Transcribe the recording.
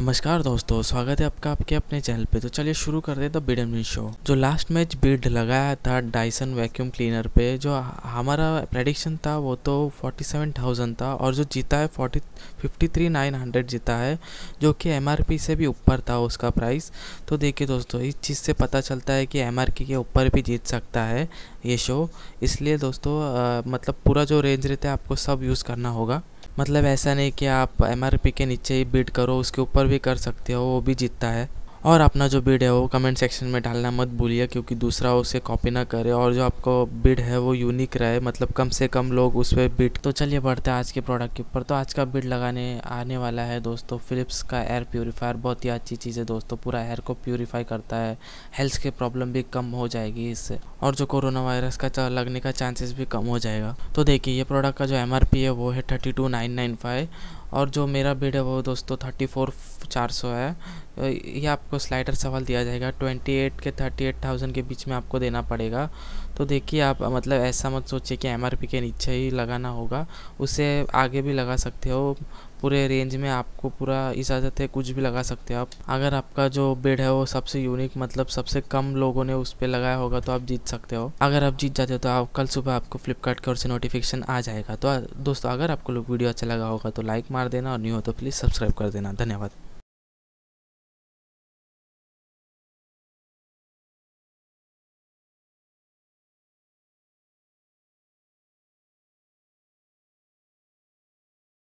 नमस्कार दोस्तों स्वागत है आपका आपके अपने चैनल पे। तो चलिए शुरू कर दें द बिड एंड शो। जो लास्ट मैच बिड लगाया था डाइसन वैक्यूम क्लीनर पे जो हमारा प्रेडिक्शन था वो तो 47,000 था और जो जीता है 40 53,900 जीता है जो कि एमआरपी से भी ऊपर था उसका प्राइस तो देखिए दोस्तों इस चीज़ से पता चलता है कि एमआरपी के ऊपर भी जीत सकता है ये शो इसलिए दोस्तों आ, मतलब पूरा जो रेंज रहता है आपको सब यूज़ करना होगा। मतलब ऐसा नहीं कि आप एमआरपी के नीचे ही बिड करो, उसके ऊपर भी कर सकते हो, वो भी जीतता है। और अपना जो बिड है वो कमेंट सेक्शन में डालना मत भूलिए, क्योंकि दूसरा उसे कॉपी ना करे और जो आपको बिड है वो यूनिक रहे मतलब कम से कम लोग उस पर बिड तो चलिए बढ़ते हैं आज के प्रोडक्ट के ऊपर। तो आज का बिड लगाने, आने वाला है दोस्तों फिलिप्स का एयर प्योरीफायर बहुत ही अच्छी चीज़ है दोस्तों, पूरा एयर को प्योरीफाई करता है। हेल्थ के प्रॉब्लम भी कम हो जाएगी इससे, और जो कोरोना वायरस का लगने का चांसेस भी कम हो जाएगा। तो देखिए, ये प्रोडक्ट का जो एमआरपी है वो है थर्टी और जो मेरा बिड है वो दोस्तों थर्टी फोर चार सौ है। ये आपको स्लाइडर सवाल दिया जाएगा। ट्वेंटी एट के थर्टी एट थाउज़ेंड के बीच में आपको देना पड़ेगा। तो देखिए आप मतलब ऐसा मत सोचिए कि एमआरपी के नीचे ही लगाना होगा। उसे आगे भी लगा सकते हो। पूरे रेंज में आपको पूरा इजाज़त है, कुछ भी लगा सकते हो आप। अगर आपका जो बेड है वो सबसे यूनिक मतलब सबसे कम लोगों ने उस पर लगाया होगा तो आप जीत सकते हो। अगर आप जीत जाते हो तो आप, कल सुबह आपको फ्लिपकार्ट की ओर से नोटिफिकेशन आ जाएगा। तो दोस्तों, अगर आपको वीडियो अच्छा लगा होगा तो लाइक मार देना। और न्यू हो तो प्लीज़ सब्सक्राइब कर देना। धन्यवाद।